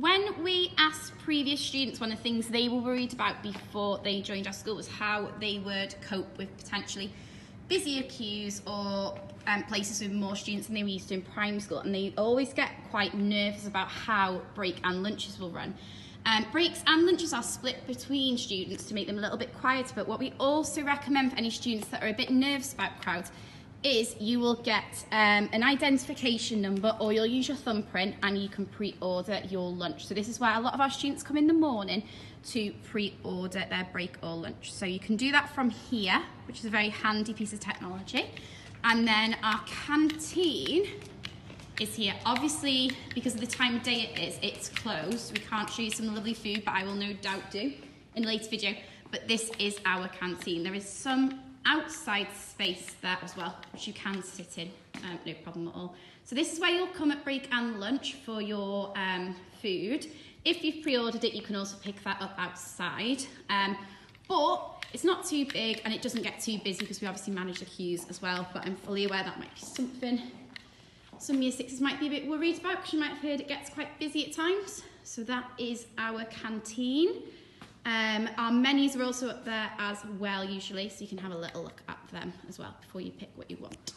when we asked previous students, one of the things they were worried about before they joined our school was how they would cope with potentially busier queues or um, places with more students than they were used to in primary school. And they always get quite nervous about how break and lunches will run. Um, breaks and lunches are split between students to make them a little bit quieter, but what we also recommend for any students that are a bit nervous about crowds is you will get um, an identification number or you'll use your thumbprint and you can pre-order your lunch. So this is why a lot of our students come in the morning to pre-order their break or lunch. So you can do that from here, which is a very handy piece of technology. And then our canteen is here. Obviously, because of the time of day it is, it's closed. We can't show you some lovely food, but I will no doubt do in a later video. But this is our canteen. There is some outside space there as well, which you can sit in, um, no problem at all. So this is where you'll come at break and lunch for your um, food. If you've pre-ordered it, you can also pick that up outside. Um, but it's not too big and it doesn't get too busy because we obviously manage the queues as well, but I'm fully aware that might be something some year sixes might be a bit worried about because you might have heard it gets quite busy at times. So that is our canteen. Um, our menus are also up there as well usually, so you can have a little look at them as well before you pick what you want.